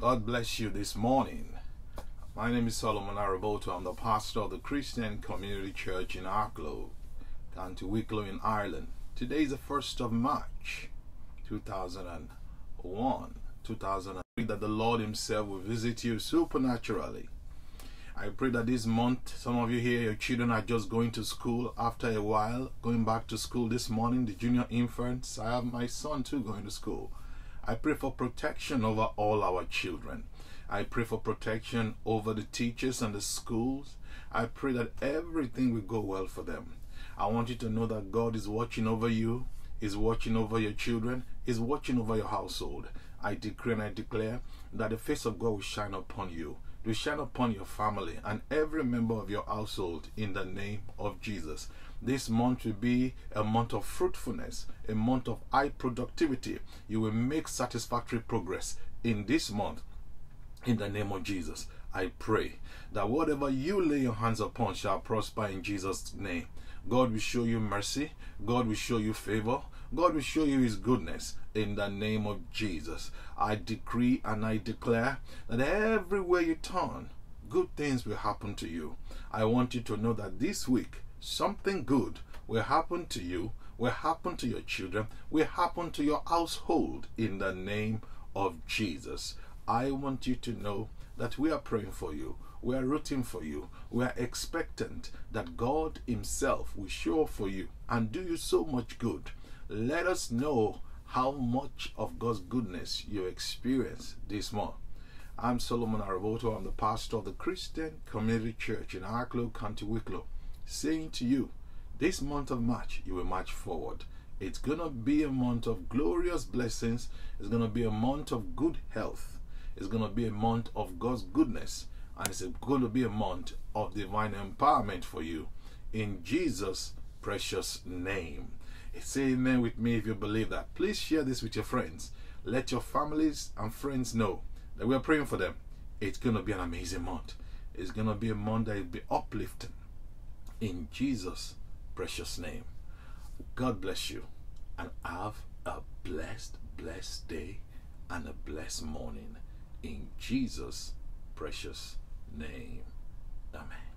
God bless you this morning. My name is Solomon Araboto. I'm the pastor of the Christian Community Church in Arklow, County Wicklow in Ireland. Today is the 1st of March, 2001. 2003 that the Lord Himself will visit you supernaturally. I pray that this month, some of you here, your children are just going to school after a while, going back to school this morning, the junior infants. I have my son too going to school. I pray for protection over all our children. I pray for protection over the teachers and the schools. I pray that everything will go well for them. I want you to know that God is watching over you, is watching over your children, is watching over your household. I decree and I declare that the face of God will shine upon you to shine upon your family and every member of your household in the name of Jesus. This month will be a month of fruitfulness, a month of high productivity. You will make satisfactory progress in this month in the name of Jesus. I pray that whatever you lay your hands upon shall prosper in Jesus' name. God will show you mercy. God will show you favor. God will show you His goodness in the name of Jesus. I decree and I declare that everywhere you turn, good things will happen to you. I want you to know that this week, something good will happen to you, will happen to your children, will happen to your household in the name of Jesus. I want you to know that we are praying for you. We are rooting for you. We are expectant that God Himself will show for you and do you so much good. Let us know how much of God's goodness you experience this month. I'm Solomon Araboto. I'm the pastor of the Christian Community Church in Arklow, County Wicklow, saying to you, this month of March, you will march forward. It's going to be a month of glorious blessings. It's going to be a month of good health. It's going to be a month of God's goodness. And it's going to be a month of divine empowerment for you. In Jesus' precious name. Say amen with me if you believe that. Please share this with your friends. Let your families and friends know that we're praying for them. It's going to be an amazing month. It's going to be a month that will be uplifting. In Jesus' precious name. God bless you and have a blessed, blessed day and a blessed morning. In Jesus' precious name. Amen.